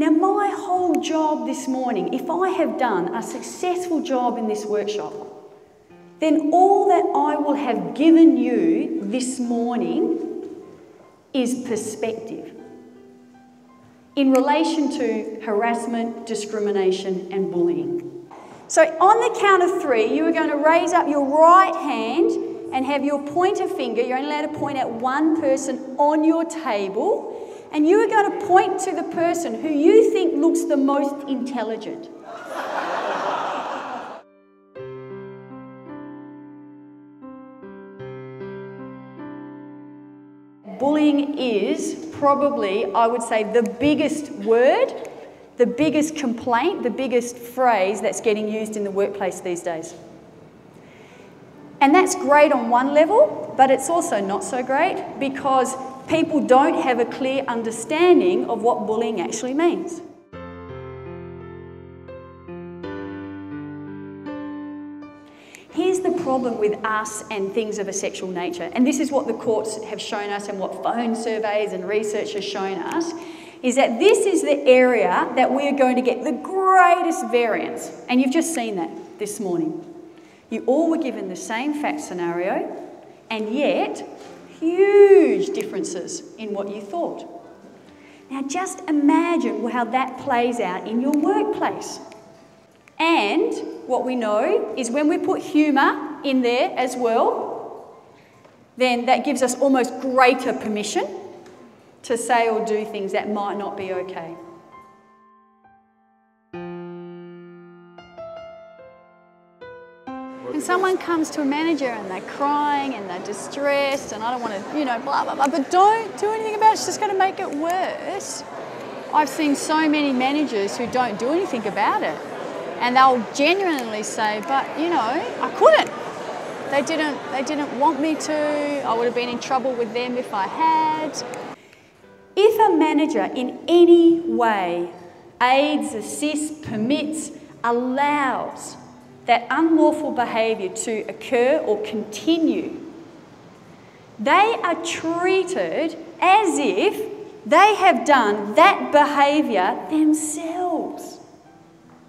Now, my whole job this morning, if I have done a successful job in this workshop, then all that I will have given you this morning is perspective in relation to harassment, discrimination, and bullying. So, on the count of three, you are going to raise up your right hand and have your pointer finger. You're only allowed to point at one person on your table, and you are going to point to the person who you think looks the most intelligent. bullying is probably, I would say, the biggest word, the biggest complaint, the biggest phrase that's getting used in the workplace these days. And that's great on one level, but it's also not so great because people don't have a clear understanding of what bullying actually means. Here's the problem with us and things of a sexual nature, and this is what the courts have shown us and what phone surveys and research has shown us, is that this is the area that we are going to get the greatest variance. And you've just seen that this morning. You all were given the same fact scenario, and yet huge differences in what you thought. Now, just imagine how that plays out in your workplace. And what we know is when we put humour in there as well, then that gives us almost greater permission to say or do things that might not be okay. When someone comes to a manager and they're crying and they're distressed and I don't want to, you know, blah, blah, blah, but don't do anything about it, it's just going to make it worse. I've seen so many managers who don't do anything about it and they'll genuinely say, but you know, I couldn't. They didn't, they didn't want me to. I would have been in trouble with them if I had. If a manager in any way aids, assists, permits, allows that unlawful behaviour to occur or continue, they are treated as if they have done that behaviour themselves.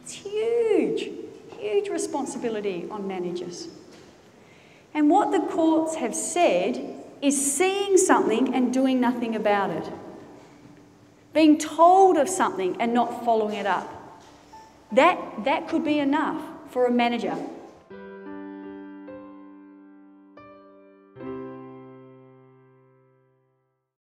It's huge, huge responsibility on managers. And what the courts have said is seeing something and doing nothing about it. Being told of something and not following it up. That, that could be enough for a manager